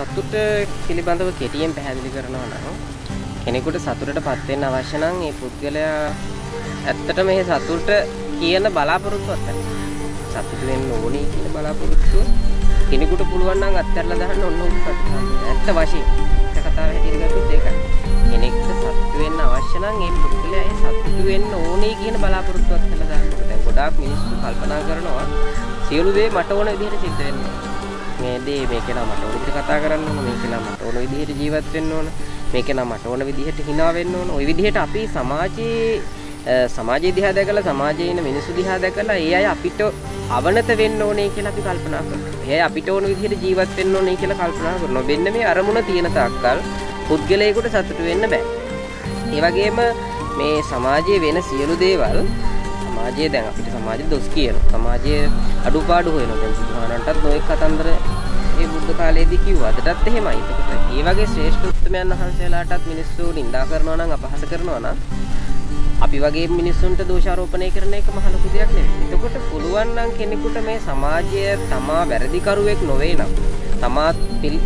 සතුට පිළිබඳව කෙටියෙන් පැහැදිලි කරනවා නම් කෙනෙකුට සතුටට පත් වෙන්න අවශ්‍ය නම් ඒ පුද්ගලයා ඇත්තටම මේ සතුට කියන බලාපොරොත්තුවක් තමයි. සතුට වෙන්න ඕනේ කියන බලාපොරොත්තුව කෙනෙකුට පුළුවන් නම් අත්හැරලා දාන්න ඕන උන් සතුට ඇත්ත වශයෙන්. එක කතාව හැටියට ගත්තොත් ඒකයි. කෙනෙක්ට සතුට වෙන්න අවශ්‍ය නම් ඒ පුද්ගලයා ඒ සතුට වෙන්න ඕනේ කියන බලාපොරොත්තුවක් අත්හැරලා දාන්න ඕනේ. දැන් ගොඩාක් මිනිස්සු කල්පනා කරනවා සියලු දේ මට ඕන විදිහට සිද්ධ වෙන්න ඕනේ. මේ දේ මේක නම් මට ඕන විදිහට කතා කරන්න ඕන මේක නම් මට ඕන විදිහට ජීවත් වෙන්න ඕන මේක නම් මට ඕන විදිහට hina වෙන්න ඕන ওই විදිහට අපි සමාජයේ සමාජය දිහා දැකලා සමාජයේ ඉන්න මිනිස්සු දිහා දැකලා ඒ අය අපිට අවනත වෙන්න ඕනේ කියලා අපි කල්පනා කරනවා. ඒ අය අපිට ඕන විදිහට ජීවත් වෙන්න ඕනේ කියලා කල්පනා කරනවා. වෙන්න මේ අරමුණ තියෙන තාක්කල් පුද්ගලයෙකුට සතුටු වෙන්න බෑ. ඒ වගේම මේ සමාජයේ වෙන සියලු දේවල් සමාජයේ දැන් අපිට සමාජයේ දොස් කියනවා. සමාජයේ අඩුපාඩු හොයනවා. දැන් බුදුහාරන්ටත් නොඑක් කතන්දර ඒ බුද්ධ කාලයේදී කිව්වා. අදටත් එහෙමයි. එතකොට මේ වගේ ශ්‍රේෂ්ඨ උත්තරමයන් වහන්සේලාටත් මිනිස්සු නිඳා කරනවා නම් අපහාස කරනවා නම් අපි වගේ මිනිස්සුන්ට දෝෂාරෝපණය කරන එක මහ ලොකු දෙයක් නෙවෙයි. එතකොට පුළුවන් නම් කෙනෙකුට මේ සමාජය තමා වැරදිකරුවෙක් නොවේ නම් තමා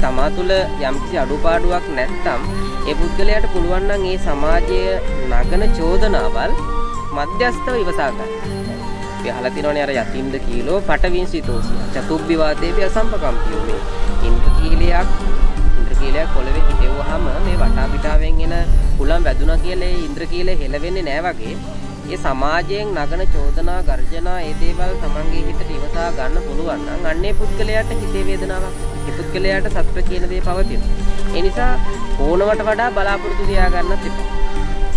තමා තුළ යම්කිසි අඩුපාඩුවක් නැත්නම් ඒ පුද්ගලයාට පුළුවන් නම් ඒ සමාජයේ නගන චෝදනාවල් මධ්‍යස්ථව ඉවසා ගන්න. අපි අහලා තියෙනවනේ අර යතින්ද කීලෝ පටවින් සිතෝසිය. චතුබ්බි වාදේපි අසම්පකම්පියෝ මේ ඉන්ද්‍ර කීලයක් ඉන්ද්‍ර කීලයක් පොළවේ හිටෙව්වහම මේ වටා පිටාවෙන් එන කුලම් වැදුනා කියලා ඒ ඉන්ද්‍ර කීලය හෙලවෙන්නේ නැහැ වගේ ඒ සමාජයෙන් නගන චෝදනා ගර්ජනා ඒ දේවල් තමන්ගේ හිතට ඉවසා ගන්න පුළුවන් නම් අන්නේ පුද්ගලයාට හිතේ වේදනාවක් ඒ පුද්ගලයාට සත්‍ය කියන දේ පවතින. ඒ නිසා ඕනවට වඩා බලාපොරොත්තු තියා ගන්නත් එපා.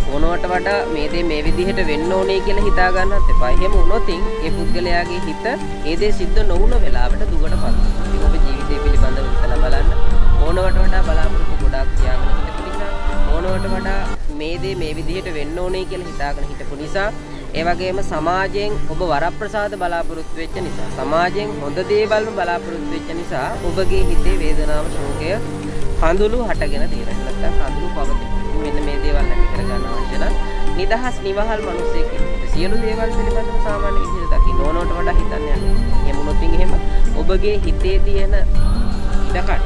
ඕනවට වඩා මේ දේ මේ විදිහට වෙන්න ඕනේ කියලා හිතා ගන්නත් එපා. එහෙම වුණොත් ඒ පුද්ගලයාගේ හිත ඒ දේ සිද්ධ නොවුන වෙලාවට දුකටපත් වෙනවා. ඉතින් ඔබ ජීවිතය පිළිබඳව හිතලා බලන්න. ඕනවට වඩා බලාපොරොත්තු ගොඩාක් තියාගෙන හිටපු නිසා ඕනවට වඩා මේ දේ මේ විදිහට වෙන්න ඕනේ කියලා හිතාගෙන හිටපු නිසා ඒ වගේම සමාජයෙන් ඔබ වරප්‍රසාද බලාපොරොත්තු වෙච්ච නිසා සමාජයෙන් හොඳ දේවල්ම බලාපොරොත්තු වෙච්ච නිසා ඔබගේ හිතේ වේදනාව ශෝකය කඳුළු හටගෙන තියෙනවා. නැත්නම් කඳුළු පවතින. මෙන්න මේ දේවල් නැති කරගන්න අවශ්‍ය නම් නිදහස් නිවහල් මිනිසෙක් සියලු දේවල් පිළිබඳව සාමාන්‍ය විදිහට දකින්න ඕනවට වඩා හිතන්න යන්න. එහෙම වුණොත් එහෙම ඔබගේ හිතේ තියෙන ඉඩකඩ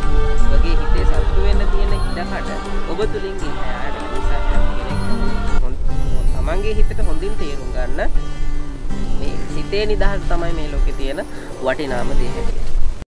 ඔබගේ හිතේ සතුටු වෙන්න තියෙන ඉඩකඩ ඔබ තුලින් ඉහාට නිසා කෙනෙක් තමන්ගේ හිතට හොඳින් තේරුම් ගන්න මේ සිතේ නිදහස තමයි මේ ලෝකේ තියෙන වටිනාම දේ හැටියට.